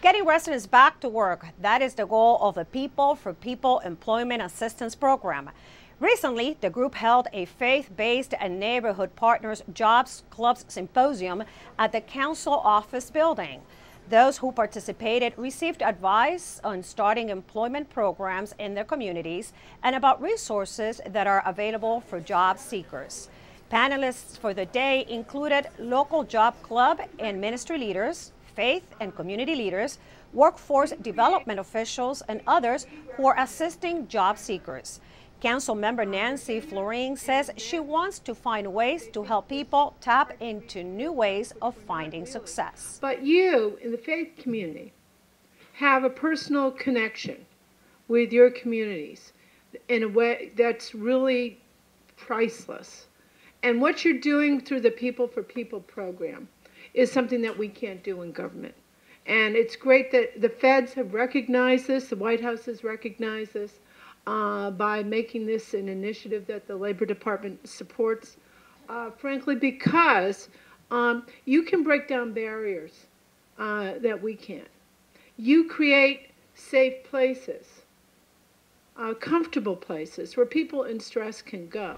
Getting residents back to work, that is the goal of the People for People Employment Assistance Program. Recently, the group held a faith-based and neighborhood partners jobs clubs symposium at the council office building. Those who participated received advice on starting employment programs in their communities and about resources that are available for job seekers. Panelists for the day included local job club and ministry leaders, faith and community leaders, workforce development officials, and others who are assisting job seekers. Council member Nancy Floreen says she wants to find ways to help people tap into new ways of finding success. But you in the faith community have a personal connection with your communities in a way that's really priceless. And what you're doing through the People for People program is something that we can't do in government. And it's great that the feds have recognized this, the White House has recognized this uh, by making this an initiative that the Labor Department supports, uh, frankly, because um, you can break down barriers uh, that we can't. You create safe places, uh, comfortable places where people in stress can go.